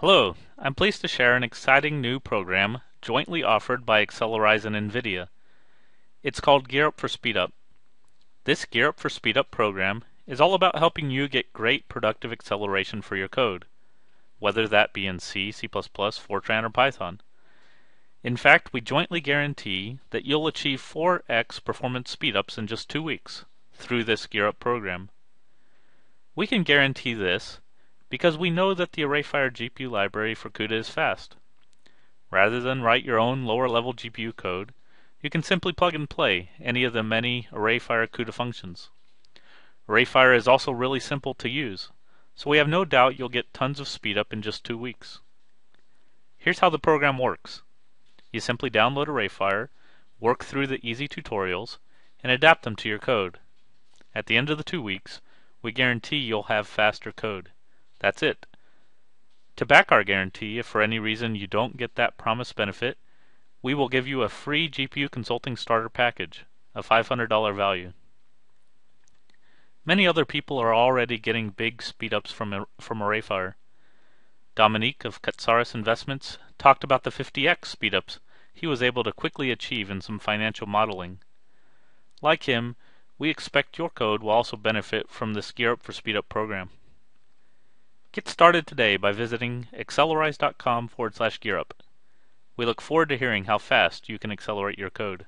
Hello, I'm pleased to share an exciting new program jointly offered by AccelerEyes and NVIDIA. It's called Gear Up for Speedup. This Gear Up for Speedup program is all about helping you get great productive acceleration for your code, whether that be in C, C++, Fortran, or Python. In fact, we jointly guarantee that you'll achieve 4x performance speedups in just two weeks through this Gear Up program. We can guarantee this because we know that the ArrayFire GPU library for CUDA is fast. Rather than write your own lower level GPU code, you can simply plug and play any of the many ArrayFire CUDA functions. ArrayFire is also really simple to use, so we have no doubt you'll get tons of speed up in just two weeks. Here's how the program works. You simply download ArrayFire, work through the easy tutorials, and adapt them to your code. At the end of the two weeks, we guarantee you'll have faster code. That's it. To back our guarantee, if for any reason you don't get that promised benefit, we will give you a free GPU consulting starter package, a $500 value. Many other people are already getting big speedups from from ArrayFire. Dominique of Katsaris Investments talked about the 50x speedups he was able to quickly achieve in some financial modeling. Like him, we expect your code will also benefit from this Gear Up for Speedup program. Get started today by visiting accelereyes.com forward slash gearup. We look forward to hearing how fast you can accelerate your code.